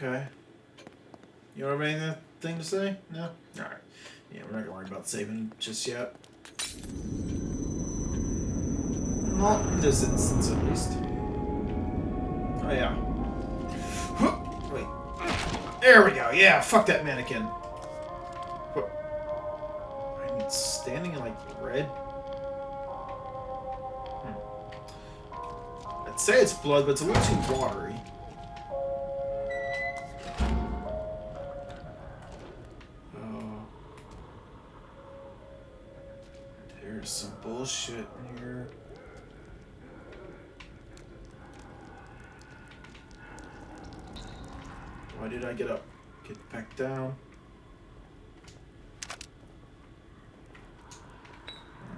Okay. You have anything to say? No? Alright. Yeah, we're not gonna worry about saving just yet. Not in this instance, at least. Oh, yeah. Wait. There we go. Yeah, fuck that mannequin. I mean, standing in, like, red? Hmm. I'd say it's blood, but it's a little too watery. There's some bullshit in here. Why did I get up? Get back down.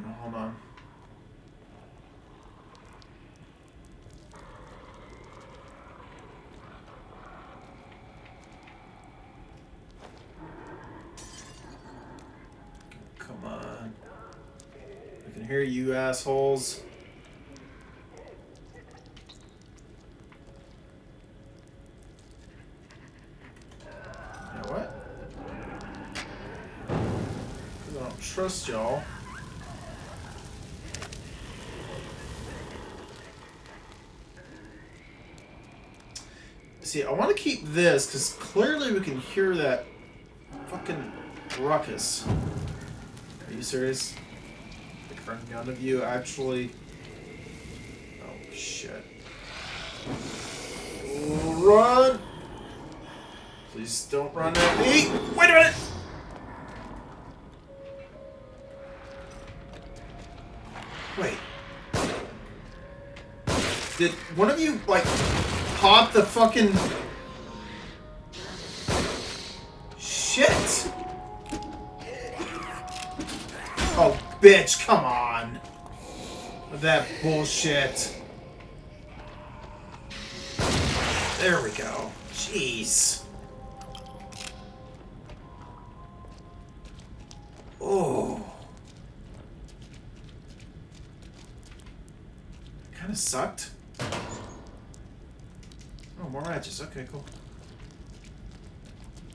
Oh, hold on. Come on. I you assholes. Yeah, I don't trust y'all. See, I want to keep this because clearly we can hear that fucking ruckus. Are you serious? None of you actually? Oh shit! Run! Please don't run at me! Wait a minute! Wait. Did one of you, like, pop the fucking... Shit! Oh, bitch, come on! That bullshit. There we go. Jeez. Oh. Kind of sucked. Oh, more matches. Okay, cool.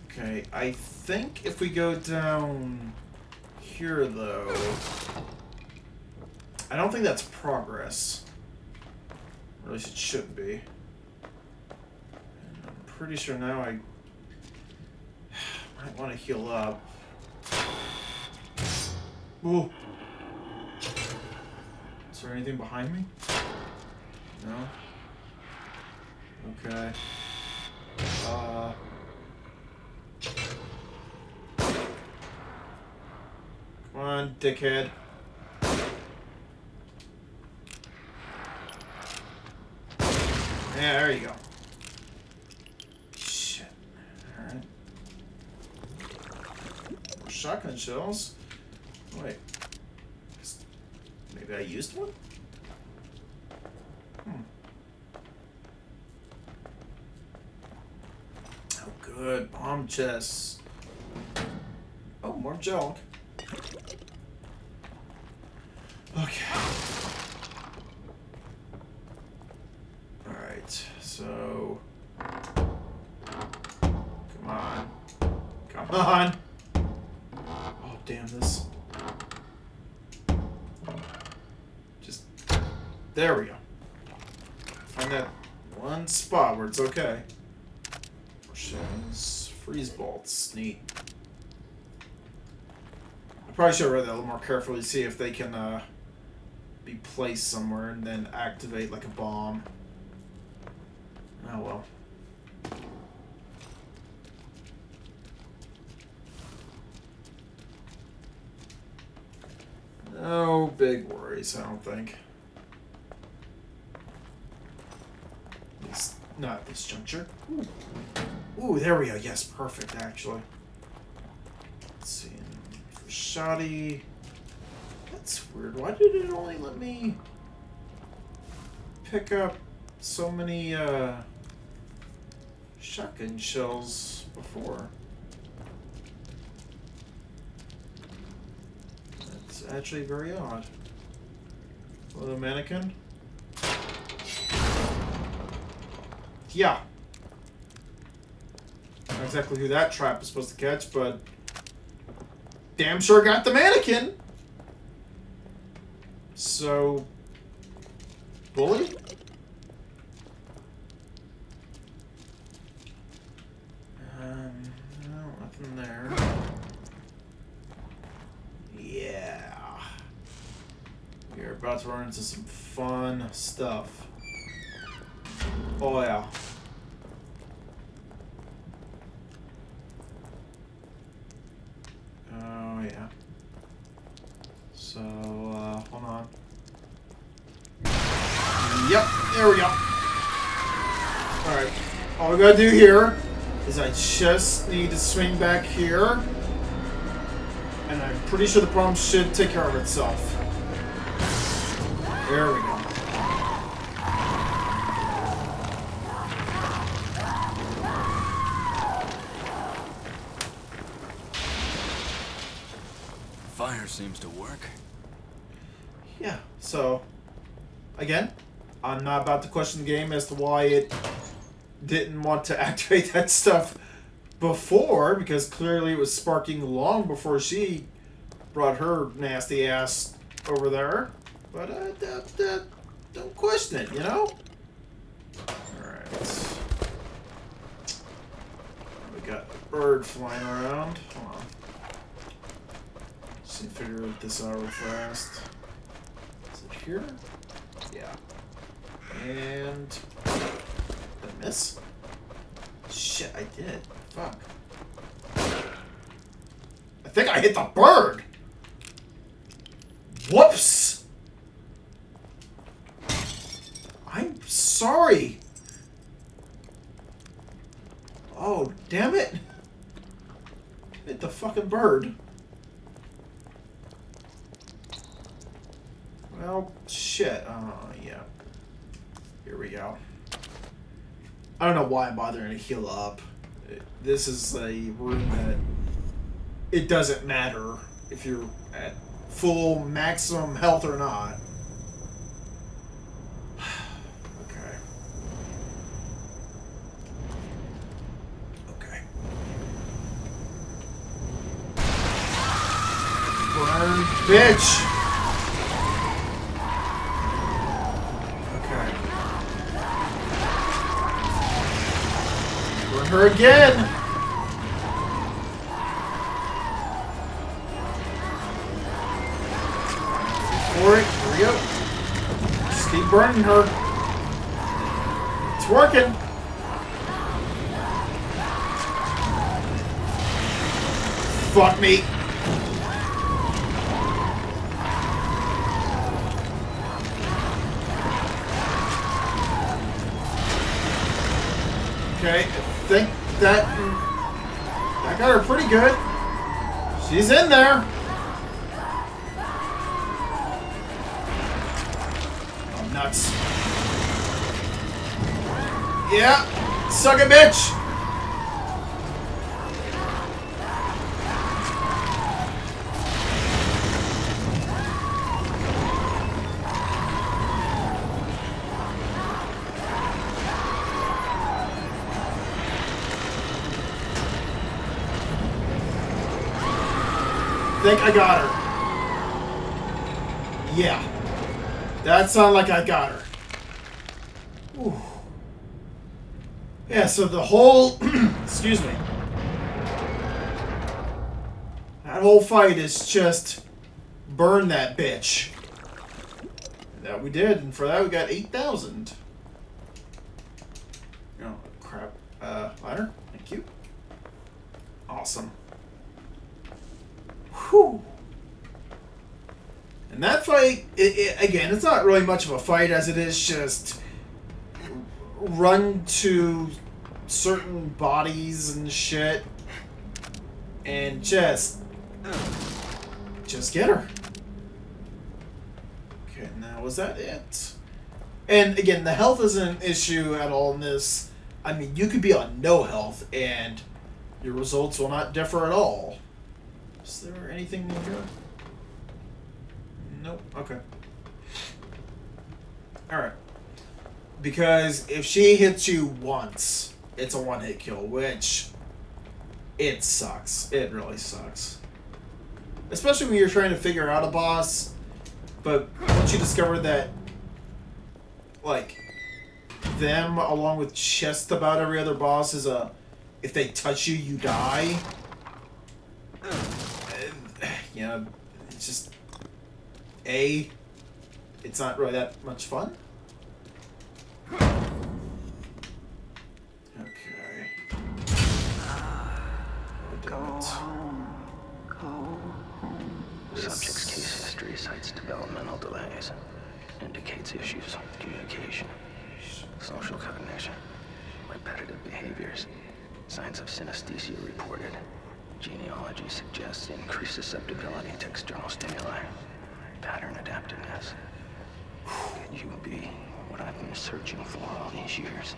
Okay, I think if we go down here, though... I don't think that's progress. Or at least it shouldn't be. And I'm pretty sure now I might want to heal up. Ooh. Is there anything behind me? No? Okay. Uh... Come on, dickhead. Yeah, there you go. Shit. Alright. Shotgun shells. Wait. Maybe I used one? Hmm. Oh, good. Bomb chests. Oh, more junk. On! Oh, damn this. Just... There we go. Find that one spot where it's okay. Shells. Freeze bolts. Neat. I probably should have read that a little more carefully to see if they can, uh, be placed somewhere and then activate like a bomb. Oh well. No big worries, I don't think. At least not at this juncture. Ooh. Ooh, there we go. Yes, perfect, actually. Let's see. For shoddy. That's weird. Why did it only let me pick up so many uh, shotgun shells before? Actually very odd. The mannequin? Yeah. Not exactly who that trap is supposed to catch, but damn sure got the mannequin. So, bully? Um, no, nothing there. Yeah. We're about to run into some fun stuff. Oh yeah. Oh yeah. So, uh, hold on. Yep, there we go. Alright, all we gotta do here is I just need to swing back here. And I'm pretty sure the problem should take care of itself. There we go. Fire seems to work. Yeah, so again, I'm not about to question the game as to why it didn't want to activate that stuff before, because clearly it was sparking long before she brought her nasty ass over there. But uh, that, that, don't question it, you know? Alright. We got a bird flying around. Hold on. Just need to figure out this out real fast. Is it here? And I miss? Shit, I did. Fuck. I think I hit the bird. Whoops. I'm sorry. Oh, damn it. Hit the fucking bird. Well, shit. Oh, yeah. Here we go. I don't know why I'm bothering to heal up. This is a room that it doesn't matter if you're at full maximum health or not. okay. Okay. Burn, bitch! Her again! For. Here we go. Just keep burning her. It's working. Fuck me. Okay, think that that got her pretty good. She's in there. Oh, nuts. Yeah, suck it, bitch. Think I got her. Yeah. That sounded like I got her. Ooh. Yeah, so the whole... excuse me. That whole fight is just burn that bitch. That we did, and for that we got 8,000. Oh, crap. Uh, ladder? Thank you. Awesome. Whew. And that fight, it, it, again, it's not really much of a fight as it is just run to certain bodies and shit and just just get her. Okay, now was that it? And again, the health isn't an issue at all in this. I mean, you could be on no health and your results will not differ at all. Is there anything in here? Nope. Okay. Alright. Because if she hits you once, it's a one hit kill, which it sucks. It really sucks. Especially when you're trying to figure out a boss, but once you discover that, like, them along with just about every other boss is a, if they touch you, you die. Yeah, it's just a. It's not really that much fun. Okay. Go home. Go home. Subject's case history cites developmental delays. Indicates issues with communication, social cognition, repetitive behaviors. Signs of synesthesia reported. Genealogy suggests increased susceptibility to external stimuli. Pattern adaptiveness. Could you be what I've been searching for all these years?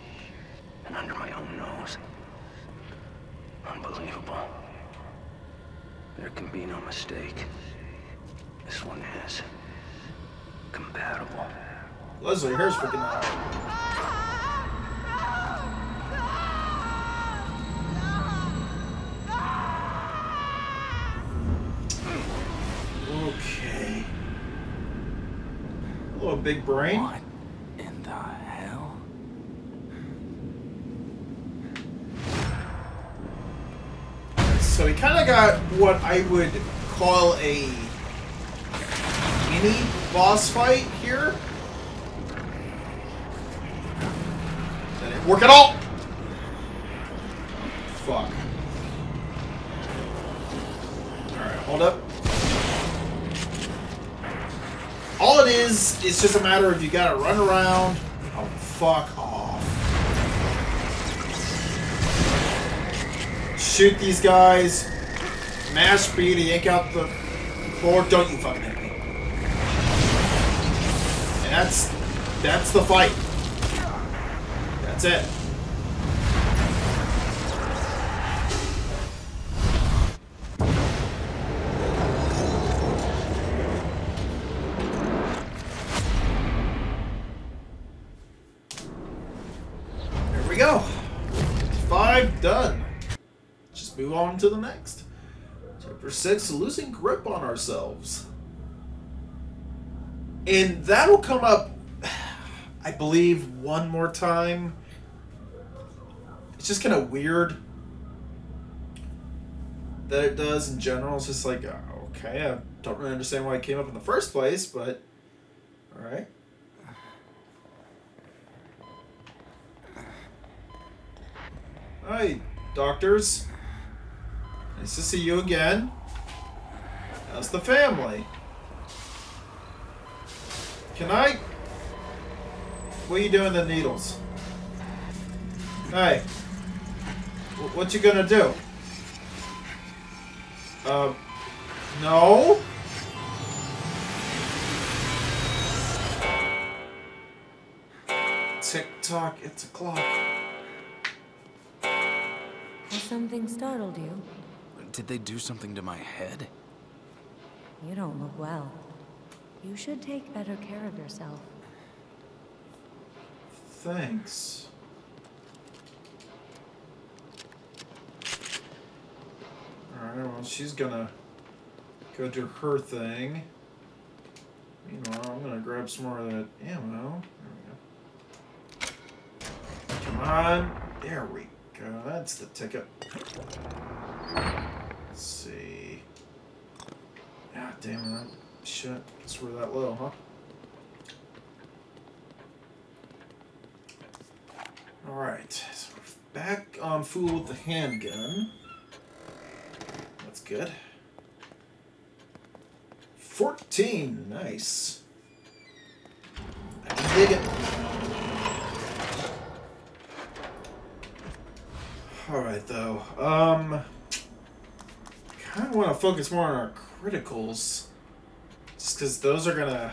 And under my own nose. Unbelievable. There can be no mistake. This one is compatible. Leslie, hair's freaking out. Big brain. What in the hell? So he kind of got what I would call a mini boss fight here. That didn't work at all. It's just a matter of you gotta run around. Oh, fuck off. Shoot these guys. Mash speed, to yank out the floor. Don't you fucking hit me. And that's that's the fight. That's it. Move on to the next. Chapter 6 Losing Grip on Ourselves. And that'll come up, I believe, one more time. It's just kind of weird that it does in general. It's just like, uh, okay, I don't really understand why it came up in the first place, but alright. Hi, doctors. Nice to see you again. How's the family? Can I? What are you doing the needles? Hey. What you gonna do? Uh, no? Tick tock, it's a clock. Has something startled you? Did they do something to my head? You don't look well. You should take better care of yourself. Thanks. Alright, well, she's gonna go do her thing. Meanwhile, I'm gonna grab some more of that ammo. There we go. Come on. There we go. That's the ticket. Let's see. Ah, damn it. Shit. It's we're that low, huh? Alright, so back on fool with the handgun. That's good. 14, nice. I can dig it. Alright, though. Um, kind of want to focus more on our criticals. Just because those are going to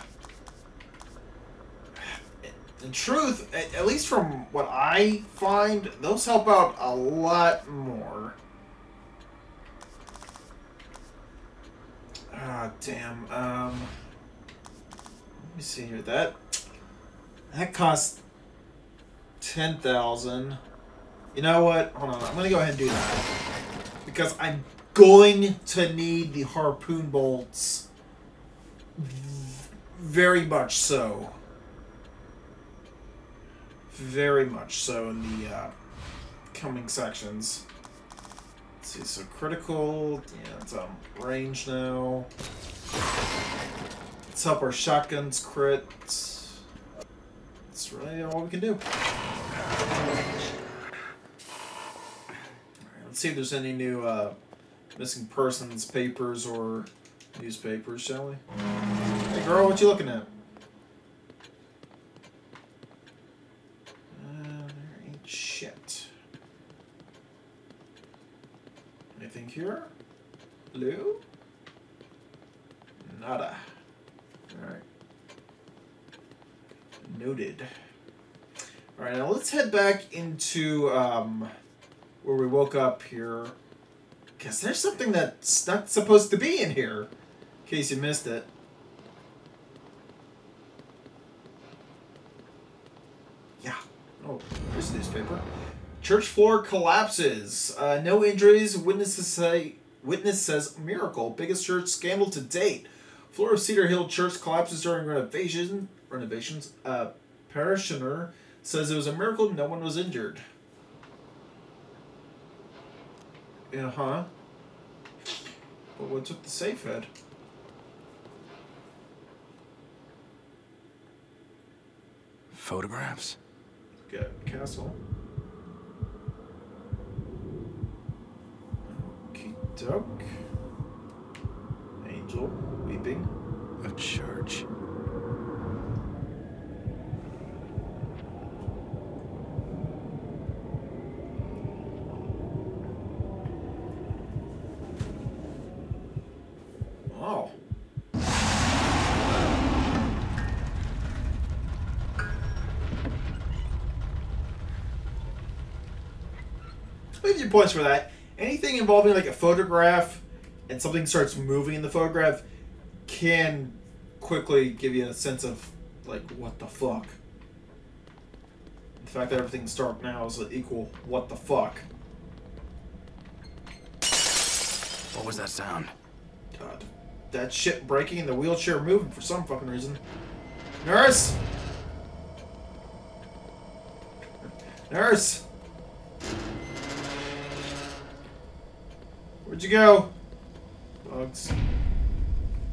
in truth, at, least from what I find, those help out a lot more. Ah, damn. Um, let me see here. That that costs ten thousand. You know what? Hold on. I'm gonna go ahead and do that because I'm going to need the harpoon bolts. Very much so. Very much so in the uh, coming sections. Let's see, so critical, um, range now. Let's help our shotguns crit. That's really all we can do. Let's see if there's any new uh, missing persons papers or newspapers, shall we? Hey girl, what you looking at? Uh, there ain't shit. Anything here? Blue? Nada. Alright. Noted. Alright, now let's head back into um, where we woke up here. Because there's something that's not supposed to be in here. In case you missed it. Yeah. Oh, there's the newspaper. Church floor collapses. Uh, no injuries. Witnesses say. Witness says miracle. Biggest church scandal to date. Floor of Cedar Hill Church collapses during renovation. Renovations. Uh, parishioner says it was a miracle. No one was injured. Yeah, huh? But what's with the safe head? Photographs? Got castle. Okey doke. Angel weeping. A church. Oh. I'll give you points for that. Anything involving like a photograph and something starts moving in the photograph can quickly give you a sense of like what the fuck. The fact that everything's dark now is equal what the fuck. What was that sound? God. That shit breaking and the wheelchair moving for some fucking reason. Nurse! Nurse! Where'd you go? Bugs.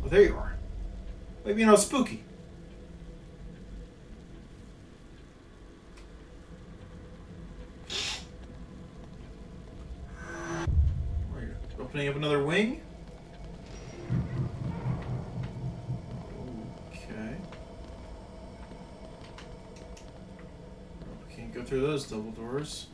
Oh, there you are. Maybe you know spooky. Opening up another wing? Okay. Can't go through those double doors.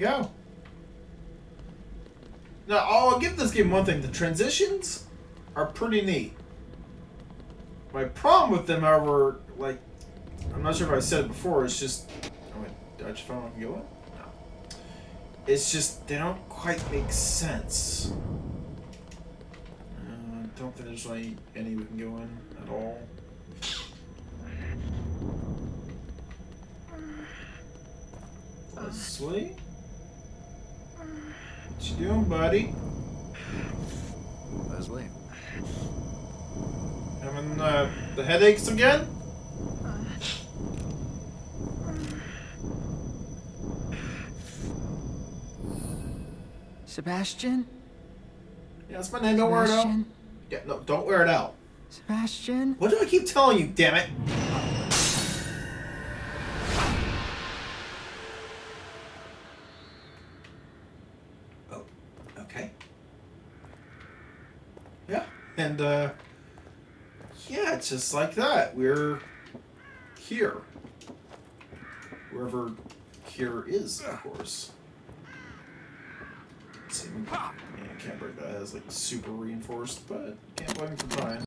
Go. Now, I'll give this game one thing. The transitions are pretty neat. My problem with them, however, like, I'm not sure if I said it before, it's just... Oh, wait, did I just find one go? No. It's just, they don't quite make sense. Uh, I don't think there's really any we can go in at all. Leslie? What you doing, buddy? Leslie? Having uh, the headaches again? Sebastian? Yeah, that's my name. Don't wear it out. Yeah, no, don't wear it out. Sebastian? What do I keep telling you, damn it? And, uh, yeah, it's just like that. We're here. Wherever here is, of course. Let's see, yeah, can't break that. It's like super reinforced, but can't blame him for trying.